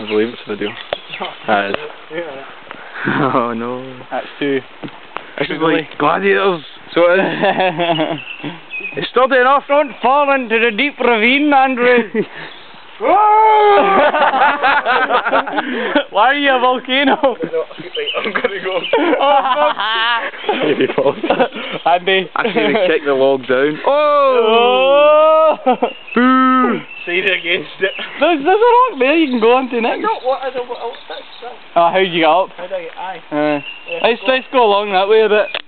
I believe it's a video. That is. oh no. That's two. This is like gladiators. So It's sturdy enough. don't fall into the deep ravine, Andrew. Why are you a volcano? I'm gonna go. Oh, Falls. Andy. I him kick the log down. Oh! Oh! Boo! Side against it. There's, there's a rock there you can go onto next. No, what is it? What, oh, that's, that's, Oh, how'd you get up? how do I get aye? Uh, let's, let's go along that way a bit.